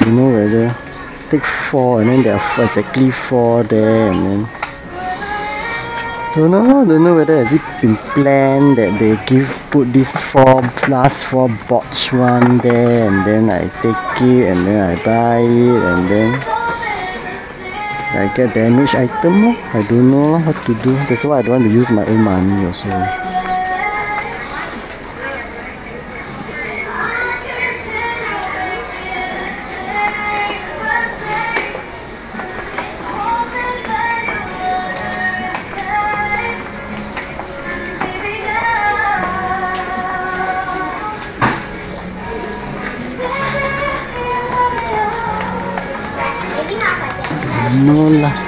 don't know whether take four and then there are exactly four there and then don't know don't know whether has it been planned that they give put this four last four botch one there and then I take it and then I buy it and then I get damaged item I don't know what to do. That's why I don't want to use my own money also Manula.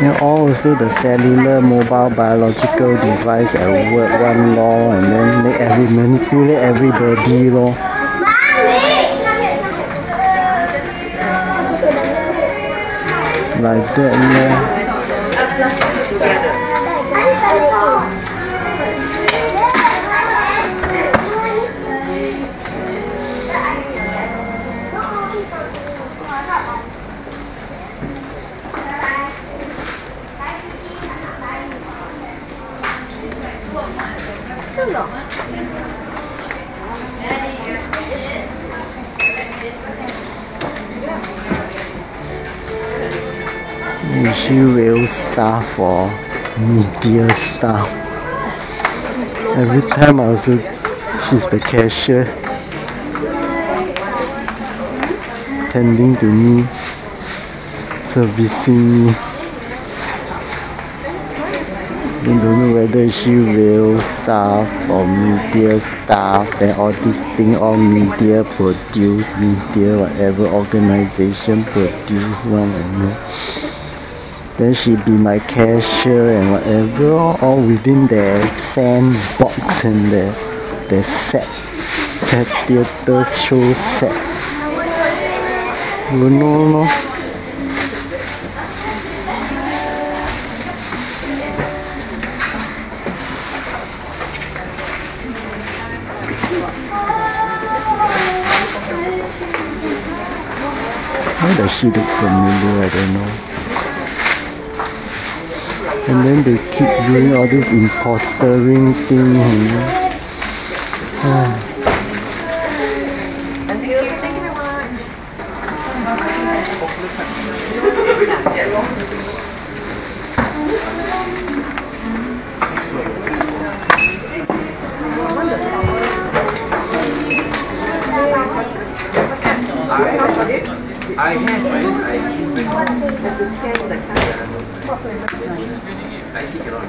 And also the cellular mobile biological device at work one law and then make every manipulate everybody law. Like that law. She real staff or media staff? Every time I also, she's the cashier, tending to me, servicing me. I don't know whether she real staff or media staff and all these thing all media produce, media whatever organization produce one I know. Then she be my cashier and whatever all within their sandbox and the their set, their theater show set. You know, no? Why does she look familiar? I don't know. And then they keep doing all this impostering thing, you know. Ah. I have, I have to I keep it. I think it on.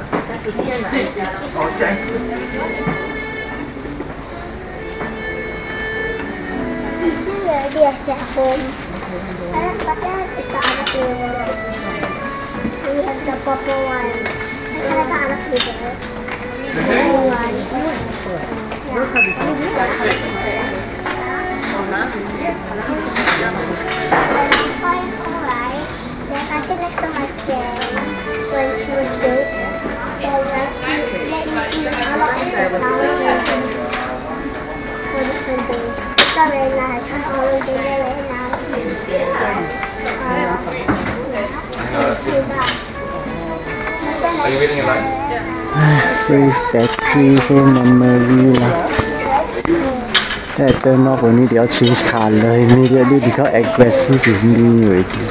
Oh, see, I see. Yes, at home. Uh, but that is the other flavor. We have the purple one. And the other flavor. The blue one. Yeah. Are you reading it right? Save battery, save memory ละแต่เติมมากกว่านี้เดี๋ยว change ขาดเลย immediately because aggressive is me already